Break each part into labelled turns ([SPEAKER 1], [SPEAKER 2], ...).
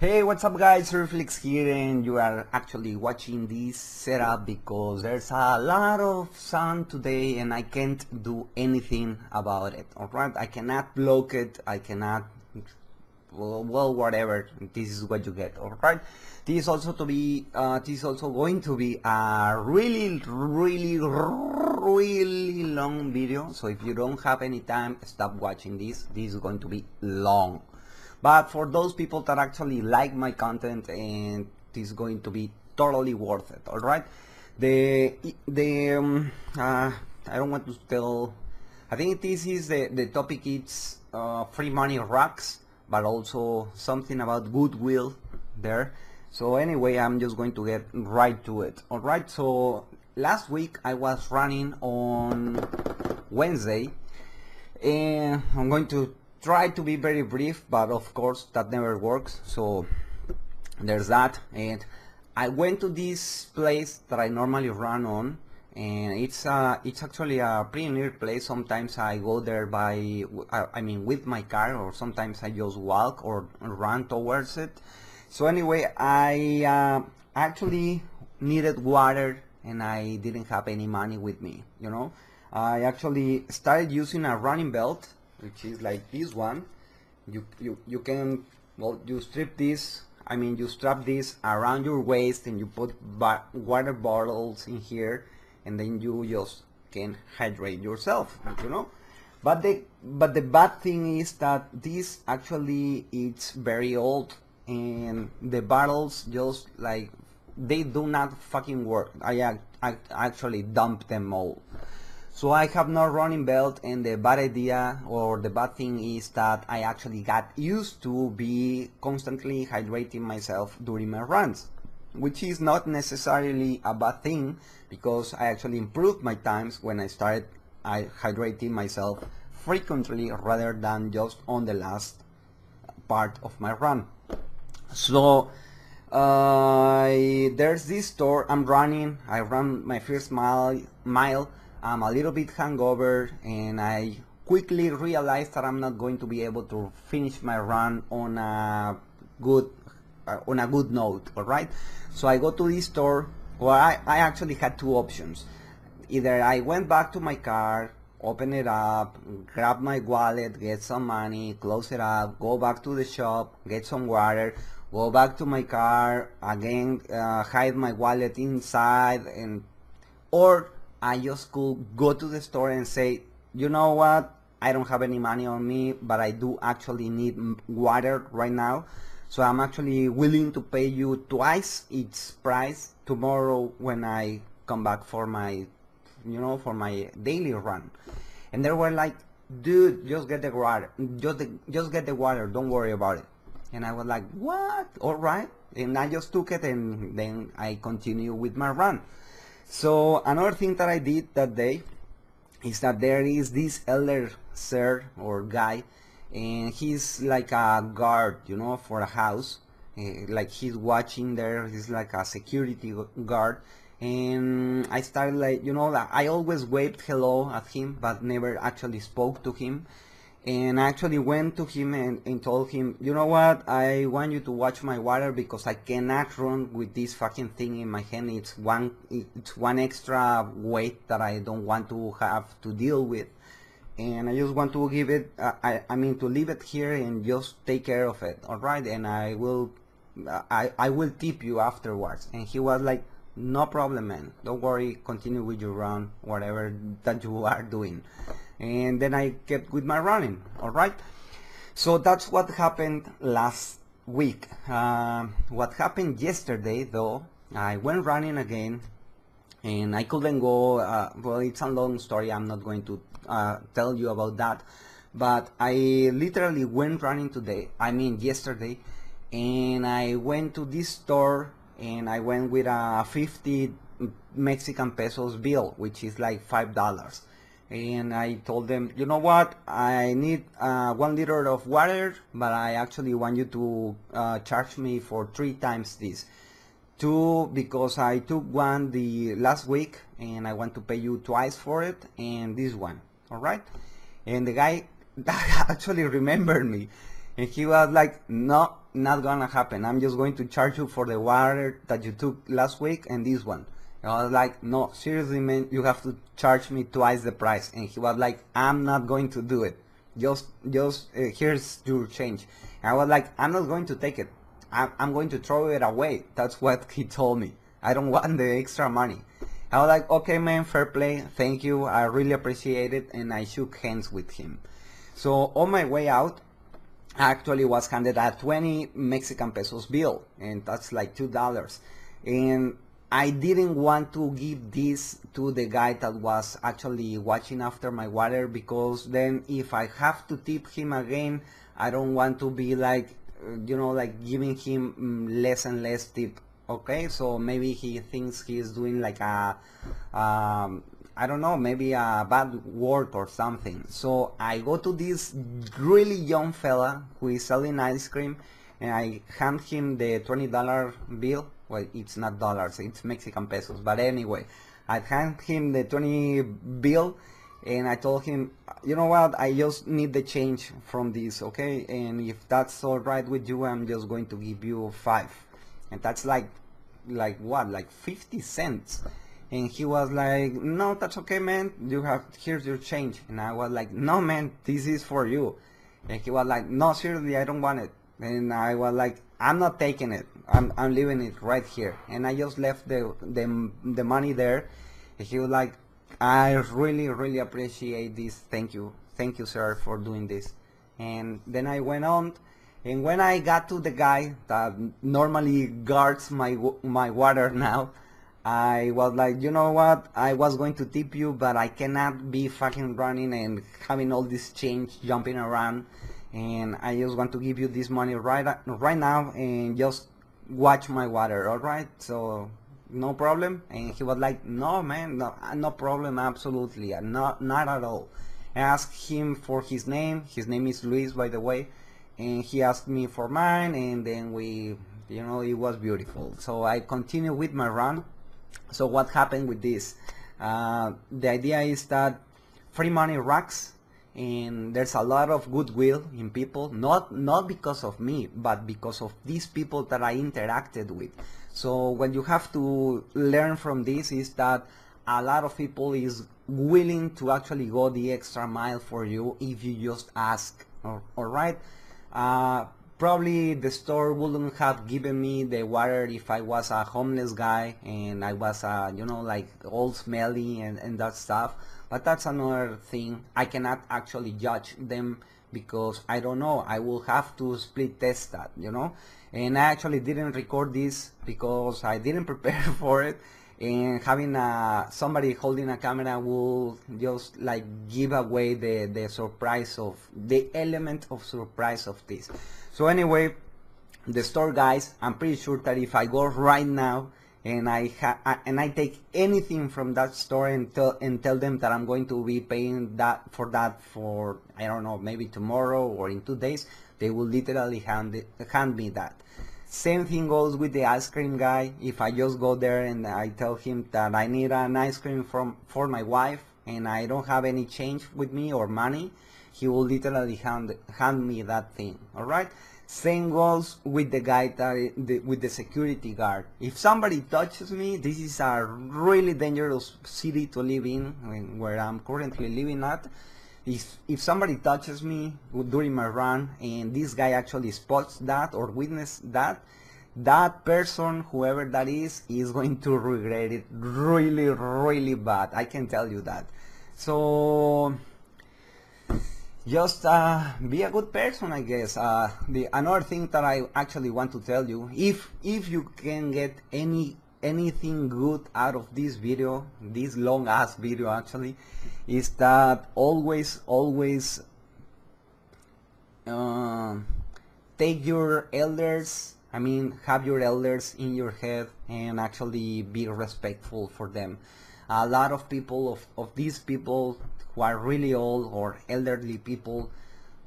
[SPEAKER 1] Hey, what's up guys? Felix here and you are actually watching this setup because there's a lot of sun today and I can't do anything about it, alright? I cannot block it, I cannot, well, whatever, this is what you get, alright? This is also to be, uh, this is also going to be a really, really, really long video, so if you don't have any time, stop watching this, this is going to be long but for those people that actually like my content and it is going to be totally worth it all right? The the um, uh, I don't want to tell I think this is the the topic it's uh, free money rocks but also something about goodwill there. So anyway I'm just going to get right to it all right? So last week I was running on Wednesday and I'm going to try to be very brief but of course that never works. So there's that. And I went to this place that I normally run on and it's uh, it's actually a pretty near place. Sometimes I go there by I mean with my car or sometimes I just walk or run towards it. So anyway I uh, actually needed water and I didn't have any money with me you know? I actually started using a running belt which is like this one. You you you can well you strip this I mean you strap this around your waist and you put water bottles in here and then you just can hydrate yourself you know? But the but the bad thing is that this actually it's very old and the bottles just like they do not fucking work. I, I actually dump them all so I have no running belt and the bad idea or the bad thing is that I actually got used to be constantly hydrating myself during my runs which is not necessarily a bad thing because I actually improved my times when I started hydrating myself frequently rather than just on the last part of my run. So uh, there's this store I'm running. I run my first mile, mile I'm a little bit hungover and I quickly realized that I'm not going to be able to finish my run on a good uh, on a good note all right? So I go to this store well I, I actually had two options. Either I went back to my car open it up grab my wallet get some money close it up go back to the shop get some water go back to my car again uh, hide my wallet inside and or I just could go to the store and say, you know what, I don't have any money on me, but I do actually need water right now. So I'm actually willing to pay you twice its price tomorrow when I come back for my, you know, for my daily run. And they were like, dude, just get the water, just the, just get the water, don't worry about it. And I was like, what? All right. And I just took it and then I continue with my run. So another thing that I did that day is that there is this elder sir or guy and he's like a guard you know for a house. Uh, like he's watching there. He's like a security guard. And I started like you know I always waved hello at him but never actually spoke to him and I actually went to him and, and told him, you know what, I want you to watch my water because I cannot run with this fucking thing in my hand. It's one, it's one extra weight that I don't want to have to deal with. And I just want to give it, uh, I, I mean to leave it here and just take care of it, alright? And I will, I, I will tip you afterwards. And he was like, no problem man, don't worry, continue with your run, whatever that you are doing. And then I kept with my running all right? So that's what happened last week. Uh, what happened yesterday though I went running again and I couldn't go uh, well it's a long story. I'm not going to uh, tell you about that. But I literally went running today I mean yesterday and I went to this store and I went with a 50 Mexican pesos bill which is like five dollars and I told them, you know what, I need uh, one liter of water, but I actually want you to uh, charge me for three times this. Two, because I took one the last week and I want to pay you twice for it, and this one, alright? And the guy actually remembered me, and he was like, no, not gonna happen. I'm just going to charge you for the water that you took last week and this one. And I was like, no, seriously, man, you have to charge me twice the price. And he was like, I'm not going to do it. Just, just uh, here's your change. And I was like, I'm not going to take it. I'm, I'm going to throw it away. That's what he told me. I don't want the extra money. I was like, okay, man, fair play. Thank you. I really appreciate it. And I shook hands with him. So on my way out, actually was handed a 20 Mexican pesos bill, and that's like two dollars. And I didn't want to give this to the guy that was actually watching after my water because then if I have to tip him again, I don't want to be like, you know, like giving him mm, less and less tip. Okay, so maybe he thinks he's doing like a um, I don't know, maybe a bad word or something. So I go to this really young fella who is selling ice cream and I hand him the $20 bill. Well, it's not dollars, it's Mexican pesos. But anyway, I hand him the 20 bill and I told him, you know what, I just need the change from this, okay? And if that's all right with you, I'm just going to give you five. And that's like, like what, like 50 cents and he was like no that's okay man. You have here's your change. And i was like no man this is for you. And he was like no seriously i don't want it. And i was like i'm not taking it. I'm, I'm leaving it right here. And i just left the the, the money there. And he was like i really really appreciate this. Thank you. Thank you sir for doing this. And then i went on. And when i got to the guy that normally guards my my water now I was like, you know what? I was going to tip you, but I cannot be fucking running and having all this change jumping around. And I just want to give you this money right right now and just watch my water, all right? So no problem. And he was like, no man, no, no problem, absolutely, uh, not not at all. I asked him for his name. His name is Luis, by the way. And he asked me for mine, and then we, you know, it was beautiful. So I continued with my run so what happened with this? Uh, the idea is that free money rocks and there's a lot of goodwill in people not not because of me but because of these people that I interacted with so what you have to learn from this is that a lot of people is willing to actually go the extra mile for you if you just ask all right uh, probably the store wouldn't have given me the water if I was a homeless guy and I was uh, you know like old smelly and, and that stuff. But that's another thing. I cannot actually judge them because I don't know. I will have to split test that you know? And I actually didn't record this because I didn't prepare for it and having uh, somebody holding a camera will just like give away the, the surprise of the element of surprise of this so anyway, the store guys, I'm pretty sure that if I go right now and I, I and I take anything from that store and tell and tell them that I'm going to be paying that for that for I don't know maybe tomorrow or in two days, they will literally hand it, hand me that. Same thing goes with the ice cream guy. If I just go there and I tell him that I need an ice cream from for my wife and I don't have any change with me or money, he will literally hand, hand me that thing all right same goes with the guy that the, with the security guard. If somebody touches me this is a really dangerous city to live in where i'm currently living at if if somebody touches me during my run and this guy actually spots that or witness that that person whoever that is is going to regret it really really bad. I can tell you that. So just uh, be a good person I guess. Uh, the another thing that I actually want to tell you if if you can get any anything good out of this video this long ass video actually is that always always uh, take your elders I mean have your elders in your head and actually be respectful for them. A lot of people of, of these people who are really old or elderly people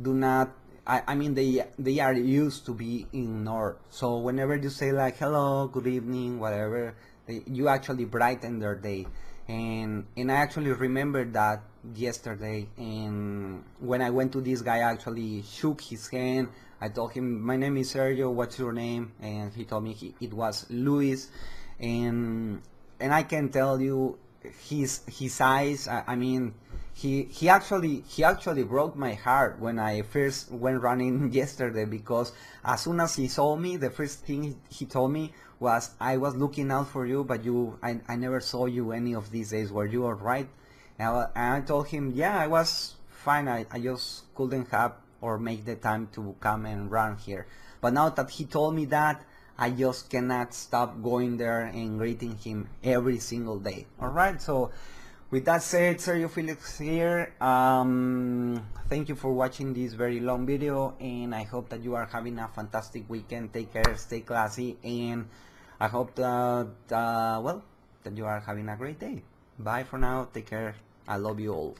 [SPEAKER 1] do not I, I mean they they are used to be ignored so whenever you say like hello good evening whatever they, you actually brighten their day and and I actually remember that yesterday and when I went to this guy I actually shook his hand I told him my name is Sergio. What's your name? And he told me he, it was Luis, and and I can tell you his his eyes. I, I mean he he actually he actually broke my heart when I first went running yesterday because as soon as he saw me, the first thing he told me was I was looking out for you, but you I, I never saw you any of these days. Were you alright? And I told him, yeah, I was fine. I, I just couldn't have or make the time to come and run here. But now that he told me that, I just cannot stop going there and greeting him every single day. Alright, so with that said, Sergio Felix here. Um, thank you for watching this very long video and I hope that you are having a fantastic weekend. Take care, stay classy and I hope that, uh, well, that you are having a great day. Bye for now. Take care. I love you all.